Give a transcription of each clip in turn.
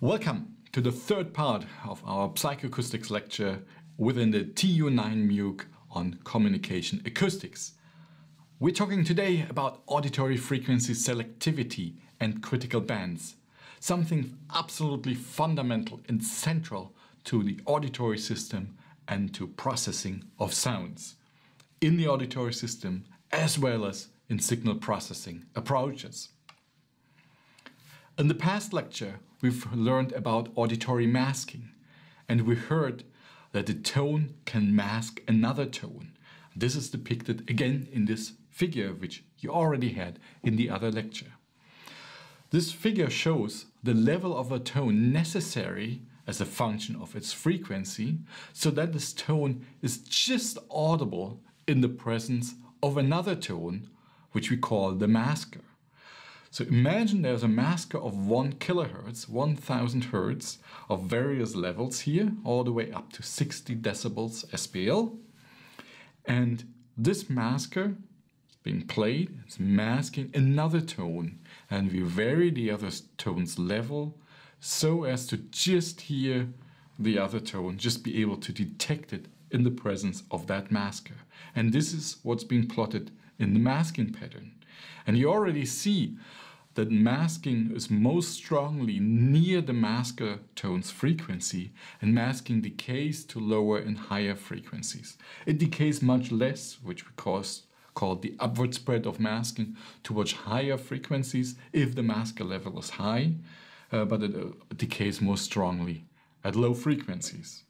Welcome to the third part of our psychoacoustics lecture within the TU9 MOOC on communication acoustics. We're talking today about auditory frequency selectivity and critical bands, something absolutely fundamental and central to the auditory system and to processing of sounds in the auditory system as well as in signal processing approaches. In the past lecture, we've learned about auditory masking and we heard that a tone can mask another tone. This is depicted again in this figure which you already had in the other lecture. This figure shows the level of a tone necessary as a function of its frequency so that this tone is just audible in the presence of another tone which we call the masker. So imagine there's a masker of 1 kilohertz, 1000 hertz of various levels here, all the way up to 60 decibels SPL. And this masker being played, it's masking another tone, and we vary the other tone's level so as to just hear the other tone, just be able to detect it in the presence of that masker. And this is what's being plotted in the masking pattern. And you already see that masking is most strongly near the masker tone's frequency and masking decays to lower and higher frequencies. It decays much less, which we call, the upward spread of masking towards higher frequencies if the masker level is high, uh, but it uh, decays more strongly at low frequencies.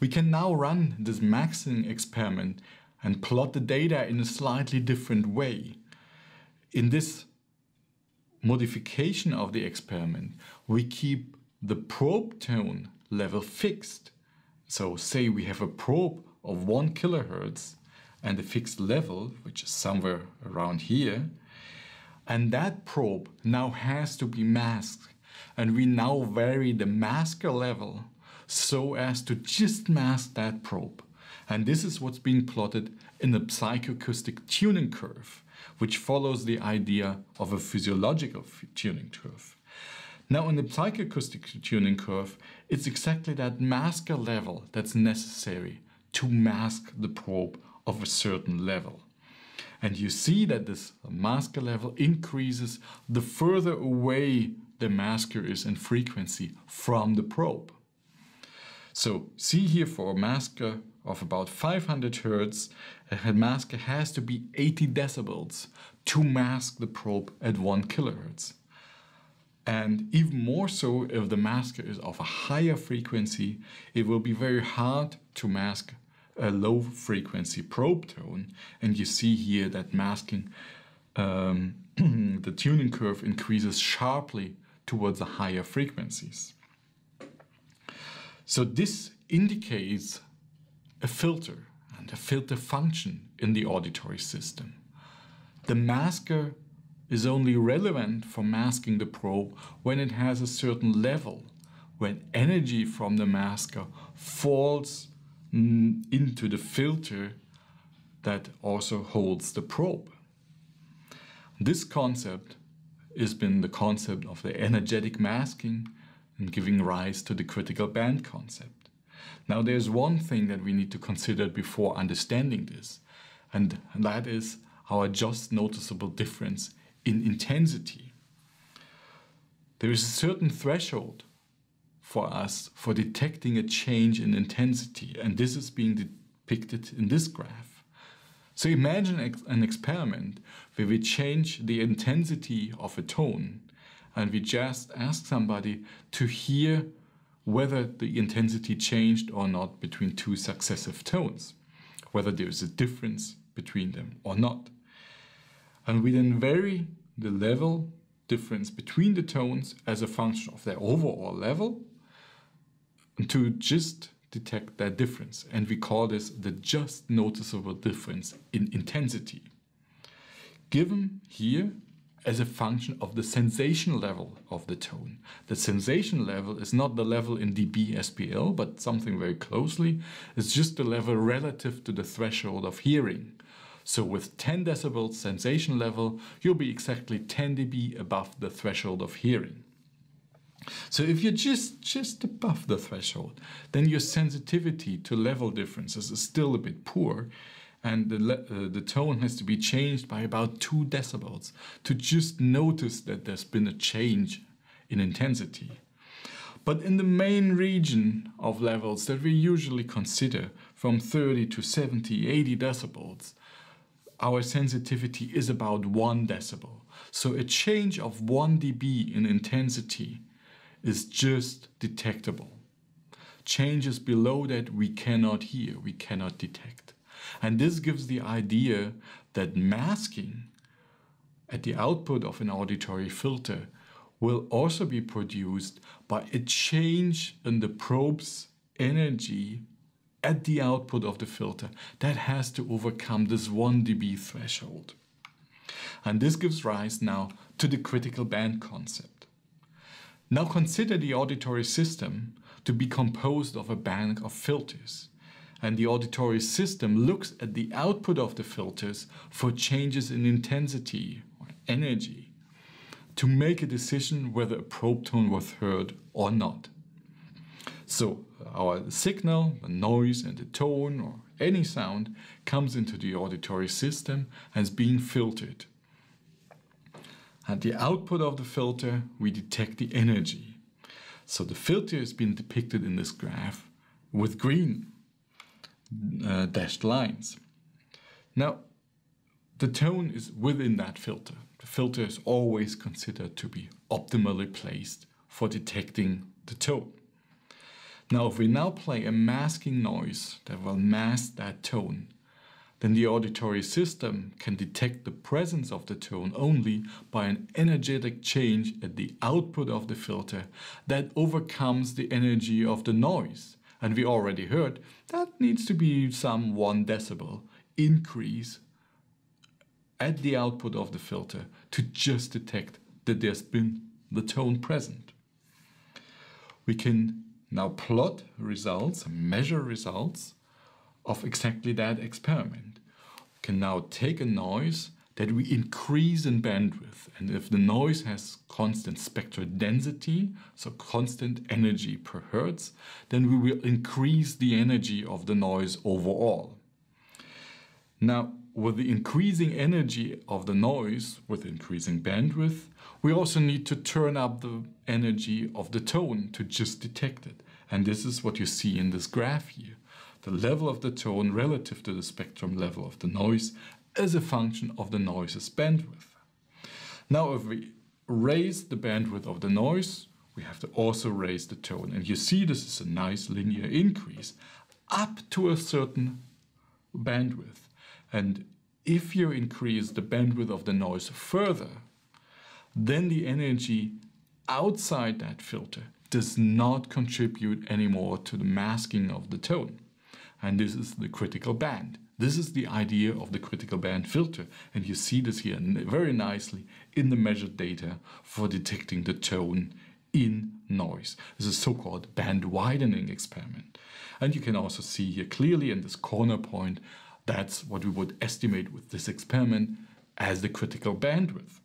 We can now run this masking experiment and plot the data in a slightly different way. In this modification of the experiment, we keep the probe tone level fixed. So say we have a probe of 1 kilohertz and a fixed level, which is somewhere around here. And that probe now has to be masked. And we now vary the masker level so as to just mask that probe. And this is what's being plotted in the psychoacoustic tuning curve, which follows the idea of a physiological tuning curve. Now in the psychoacoustic tuning curve, it's exactly that masker level that's necessary to mask the probe of a certain level. And you see that this masker level increases the further away the masker is in frequency from the probe. So see here for a masker of about 500 Hertz, a masker has to be 80 decibels to mask the probe at 1 kilohertz. And even more so if the masker is of a higher frequency, it will be very hard to mask a low frequency probe tone. And you see here that masking, um, the tuning curve increases sharply towards the higher frequencies. So this indicates a filter and a filter function in the auditory system. The masker is only relevant for masking the probe when it has a certain level, when energy from the masker falls mm, into the filter that also holds the probe. This concept has been the concept of the energetic masking and giving rise to the critical band concept. Now there's one thing that we need to consider before understanding this, and that is our just noticeable difference in intensity. There is a certain threshold for us for detecting a change in intensity, and this is being depicted in this graph. So imagine an experiment where we change the intensity of a tone and we just ask somebody to hear whether the intensity changed or not between two successive tones, whether there is a difference between them or not. And we then vary the level difference between the tones as a function of their overall level to just detect that difference. And we call this the just noticeable difference in intensity. Given here as a function of the sensation level of the tone. The sensation level is not the level in dB SPL, but something very closely. It's just the level relative to the threshold of hearing. So with 10 decibels sensation level, you'll be exactly 10 dB above the threshold of hearing. So if you're just just above the threshold, then your sensitivity to level differences is still a bit poor, and the, uh, the tone has to be changed by about two decibels to just notice that there's been a change in intensity. But in the main region of levels that we usually consider from 30 to 70, 80 decibels, our sensitivity is about 1 decibel. So a change of 1 dB in intensity is just detectable. Changes below that we cannot hear, we cannot detect. And this gives the idea that masking at the output of an auditory filter will also be produced by a change in the probe's energy at the output of the filter that has to overcome this 1 dB threshold. And this gives rise now to the critical band concept. Now consider the auditory system to be composed of a bank of filters. And the auditory system looks at the output of the filters for changes in intensity or energy to make a decision whether a probe tone was heard or not. So our signal, the noise and the tone or any sound comes into the auditory system is being filtered. At the output of the filter, we detect the energy. So the filter is being depicted in this graph with green uh, dashed lines. Now, the tone is within that filter. The filter is always considered to be optimally placed for detecting the tone. Now, if we now play a masking noise that will mask that tone, then the auditory system can detect the presence of the tone only by an energetic change at the output of the filter that overcomes the energy of the noise. And we already heard that needs to be some one decibel increase at the output of the filter to just detect that there's been the tone present. We can now plot results, measure results of exactly that experiment. We can now take a noise that we increase in bandwidth. And if the noise has constant spectral density, so constant energy per hertz, then we will increase the energy of the noise overall. Now, with the increasing energy of the noise, with increasing bandwidth, we also need to turn up the energy of the tone to just detect it. And this is what you see in this graph here. The level of the tone relative to the spectrum level of the noise as a function of the noise's bandwidth. Now, if we raise the bandwidth of the noise, we have to also raise the tone. And you see this is a nice linear increase up to a certain bandwidth. And if you increase the bandwidth of the noise further, then the energy outside that filter does not contribute anymore to the masking of the tone. And this is the critical band. This is the idea of the critical band filter. And you see this here very nicely in the measured data for detecting the tone in noise. This is so-called band widening experiment. And you can also see here clearly in this corner point, that's what we would estimate with this experiment as the critical bandwidth.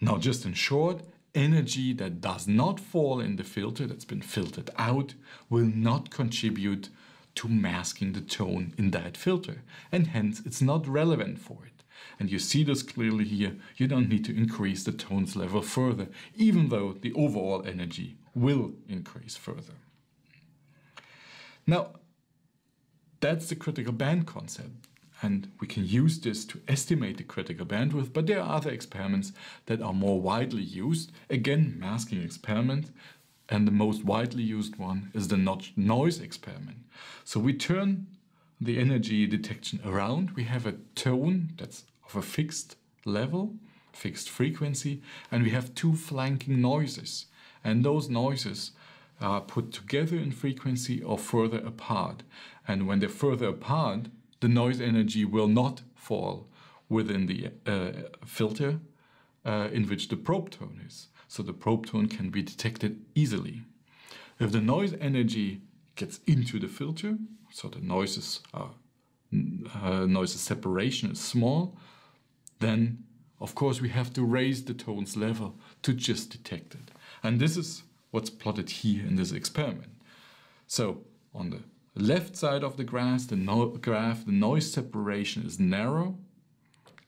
Now, just in short, energy that does not fall in the filter, that's been filtered out, will not contribute to masking the tone in that filter, and hence it's not relevant for it. And you see this clearly here, you don't need to increase the tones level further, even though the overall energy will increase further. Now, that's the critical band concept. And we can use this to estimate the critical bandwidth, but there are other experiments that are more widely used. Again, masking experiment, and the most widely used one is the noise experiment. So we turn the energy detection around. We have a tone that's of a fixed level, fixed frequency, and we have two flanking noises. And those noises are put together in frequency or further apart. And when they're further apart, the noise energy will not fall within the uh, filter uh, in which the probe tone is. So the probe tone can be detected easily. If the noise energy gets into the filter, so the noises are, uh, noise separation is small, then of course we have to raise the tones level to just detect it. And this is what's plotted here in this experiment. So on the left side of the graph, the, no graph, the noise separation is narrow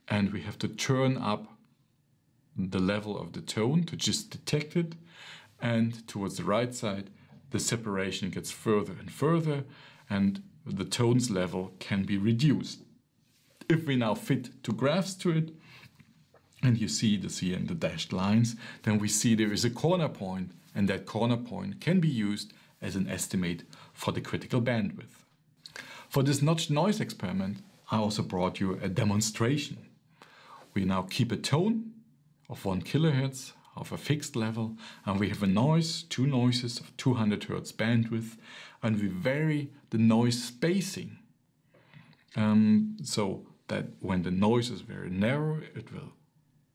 and we have to turn up the level of the tone to just detect it. And towards the right side, the separation gets further and further and the tones level can be reduced. If we now fit two graphs to it, and you see this here in the dashed lines, then we see there is a corner point and that corner point can be used as an estimate for the critical bandwidth. For this notched noise experiment, I also brought you a demonstration. We now keep a tone of 1 kilohertz of a fixed level and we have a noise, two noises of 200 hertz bandwidth and we vary the noise spacing um, so that when the noise is very narrow it will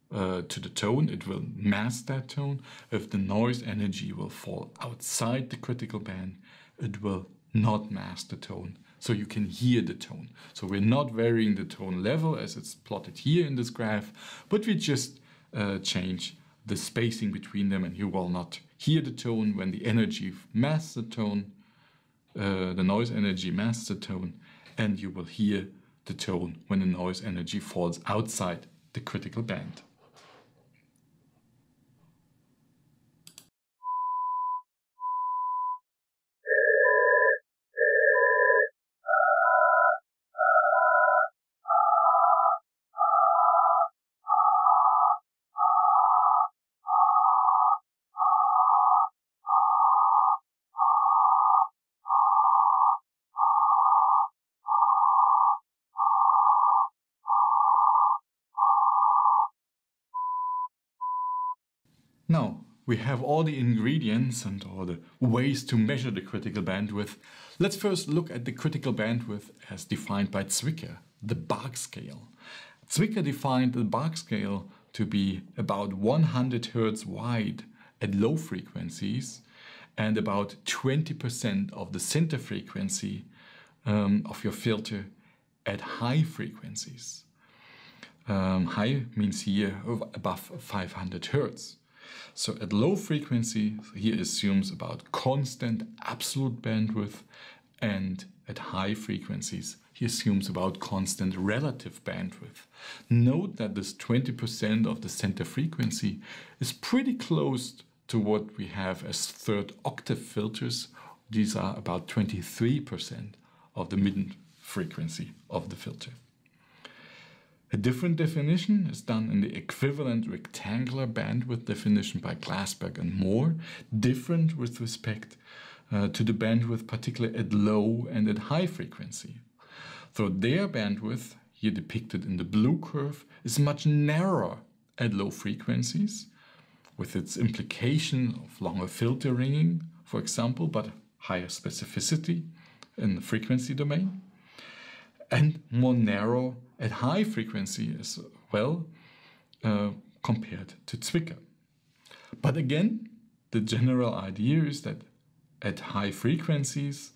uh, to the tone, it will mask that tone. If the noise energy will fall outside the critical band, it will not mask the tone. So you can hear the tone. So we're not varying the tone level as it's plotted here in this graph, but we just uh, change the spacing between them and you will not hear the tone when the energy masks the tone, uh, the noise energy masks the tone, and you will hear the tone when the noise energy falls outside the critical band. We have all the ingredients and all the ways to measure the critical bandwidth. Let's first look at the critical bandwidth as defined by Zwicker, the Bark scale. Zwicker defined the Bark scale to be about 100 Hz wide at low frequencies and about 20% of the center frequency um, of your filter at high frequencies. Um, high means here above 500 Hz. So at low frequency, he assumes about constant absolute bandwidth, and at high frequencies, he assumes about constant relative bandwidth. Note that this 20% of the center frequency is pretty close to what we have as third octave filters. These are about 23% of the mid frequency of the filter. A different definition is done in the equivalent rectangular bandwidth definition by Glasberg and Moore, different with respect uh, to the bandwidth particularly at low and at high frequency. So their bandwidth, here depicted in the blue curve, is much narrower at low frequencies, with its implication of longer filter ringing, for example, but higher specificity in the frequency domain, and more narrow at high frequency as well uh, compared to Zwicker. But again, the general idea is that at high frequencies,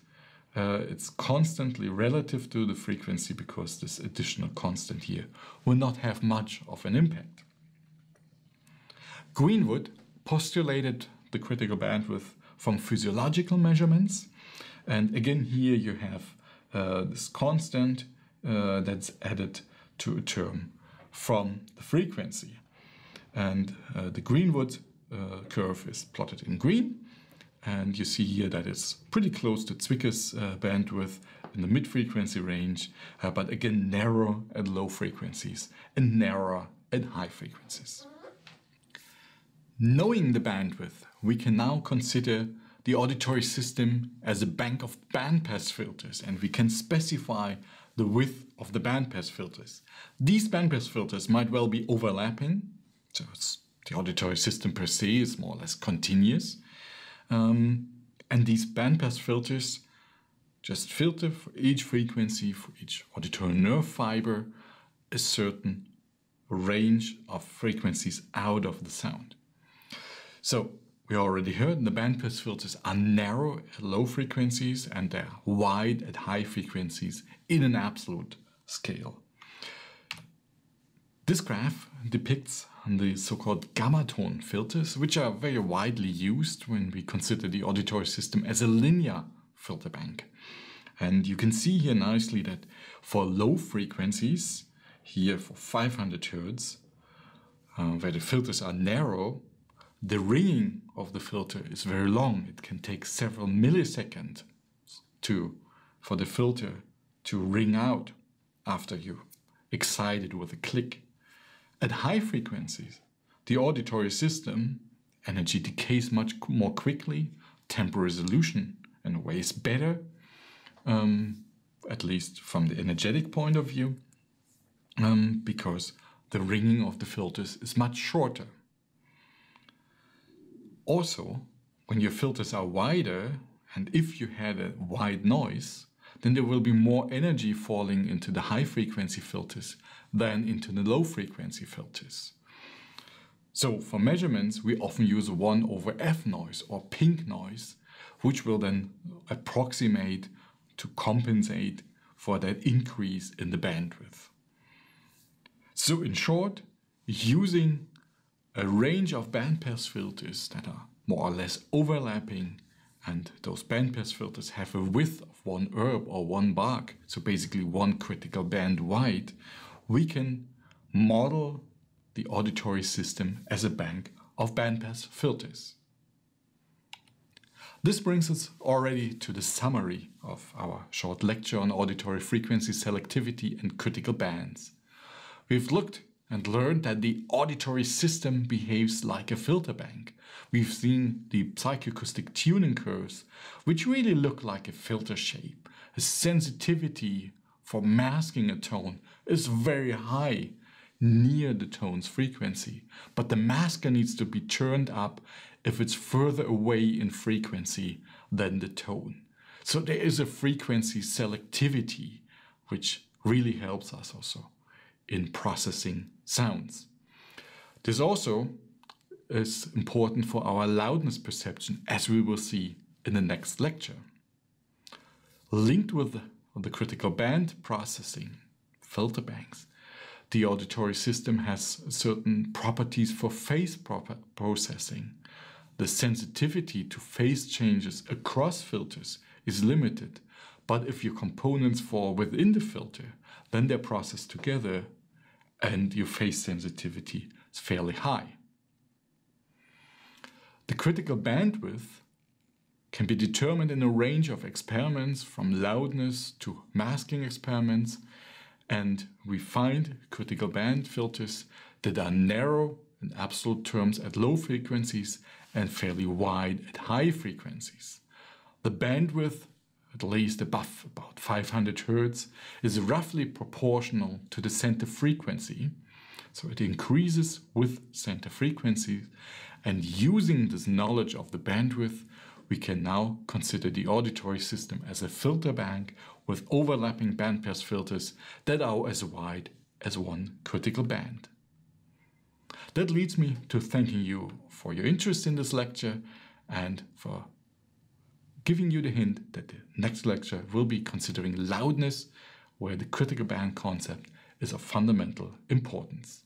uh, it's constantly relative to the frequency because this additional constant here will not have much of an impact. Greenwood postulated the critical bandwidth from physiological measurements. And again, here you have uh, this constant uh, that's added to a term from the frequency. And uh, the Greenwood uh, curve is plotted in green. And you see here that it's pretty close to Zwicker's uh, bandwidth in the mid-frequency range, uh, but again narrow at low frequencies and narrower at high frequencies. Knowing the bandwidth, we can now consider the auditory system as a bank of bandpass filters and we can specify the width of the bandpass filters. These bandpass filters might well be overlapping, so the auditory system per se is more or less continuous. Um, and these bandpass filters just filter for each frequency, for each auditory nerve fiber, a certain range of frequencies out of the sound. So we already heard the bandpass filters are narrow at low frequencies and they're wide at high frequencies in an absolute scale. This graph depicts the so-called gamma tone filters, which are very widely used when we consider the auditory system as a linear filter bank. And you can see here nicely that for low frequencies, here for 500 Hertz, uh, where the filters are narrow, the ringing of the filter is very long. It can take several milliseconds to, for the filter to ring out after you excited with a click. At high frequencies, the auditory system energy decays much more quickly, tempo resolution in a way is better, um, at least from the energetic point of view, um, because the ringing of the filters is much shorter. Also, when your filters are wider, and if you had a wide noise, then there will be more energy falling into the high frequency filters than into the low frequency filters. So for measurements, we often use 1 over f noise or pink noise, which will then approximate to compensate for that increase in the bandwidth. So in short, using a range of bandpass filters that are more or less overlapping and those bandpass filters have a width of one erb or one bark, so basically one critical band wide, we can model the auditory system as a bank of bandpass filters. This brings us already to the summary of our short lecture on auditory frequency selectivity and critical bands. We've looked and learned that the auditory system behaves like a filter bank. We've seen the psychoacoustic tuning curves, which really look like a filter shape. A sensitivity for masking a tone is very high near the tone's frequency, but the masker needs to be turned up if it's further away in frequency than the tone. So there is a frequency selectivity, which really helps us also in processing sounds. This also is important for our loudness perception, as we will see in the next lecture. Linked with the critical band processing, filter banks, the auditory system has certain properties for phase processing. The sensitivity to phase changes across filters is limited, but if your components fall within the filter, then they're processed together and your phase sensitivity is fairly high. The critical bandwidth can be determined in a range of experiments from loudness to masking experiments and we find critical band filters that are narrow in absolute terms at low frequencies and fairly wide at high frequencies. The bandwidth at least above about 500 Hz, is roughly proportional to the center frequency. So it increases with center frequency. And using this knowledge of the bandwidth, we can now consider the auditory system as a filter bank with overlapping bandpass filters that are as wide as one critical band. That leads me to thanking you for your interest in this lecture and for giving you the hint that the next lecture will be considering loudness, where the critical band concept is of fundamental importance.